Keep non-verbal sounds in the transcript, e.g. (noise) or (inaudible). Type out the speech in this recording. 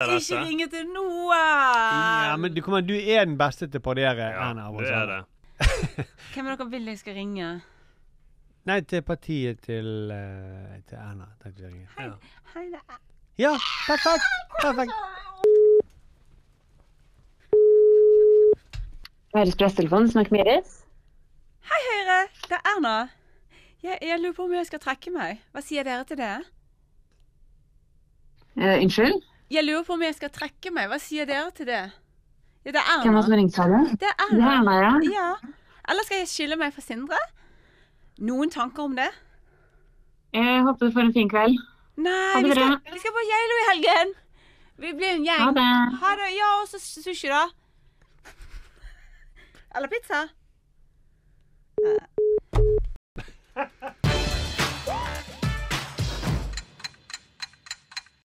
Ikke altså. ringe til Noah! Ja, men du, kommer, du er den beste til å parodiere Ja, Erna. av du oss er det. (laughs) Hvem av dere vil jeg skal ringe? Nei, til partiet til, uh, til Erna. Takk for ringen. Hei, Ja. Hei, det er Ja, perfekt! perfekt. Høyres pressetelefon, snakk med Iris. Hei, Høyre! Det er Erna. Jeg, jeg lurer på om jeg skal trekke meg. Hva sier dere til det? Uh, unnskyld? Jeg lurer på om jeg skal trekke meg. Hva sier dere til det? Ja, det er Hvem var det som Erna. ringte, sa du? Det er er Erna. Erna, ja. Ja. Eller skal jeg skille meg fra Sindre? Noen tanker om det? Jeg håper du får en fin kveld. Nei, vi skal, vi skal på Geilo i helgen! Vi blir en gjeng. Ha det. Ha det. Ja, og så sushi, da. Eller pizza.